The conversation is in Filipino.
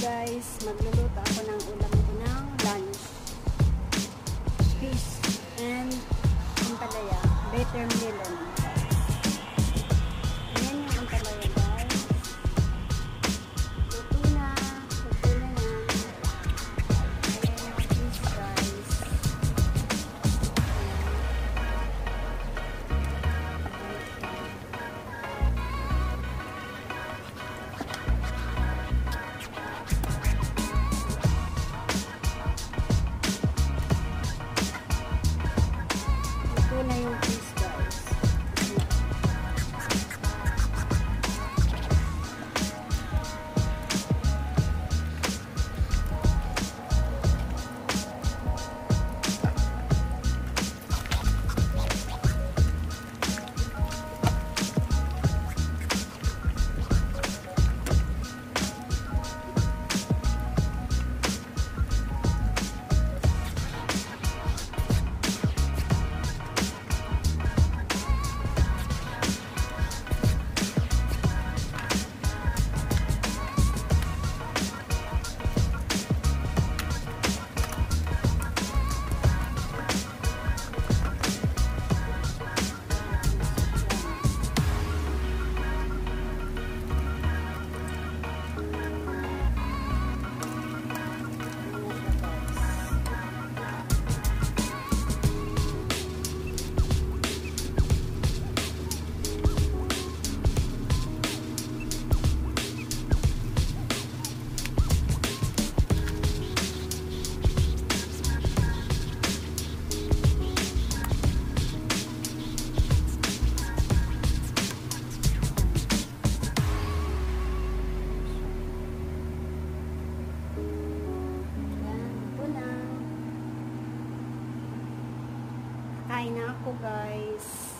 guys, magluluto ako ng ulam ko ng lunch. Fish and ampalaya. Better melon. Kain na ako guys.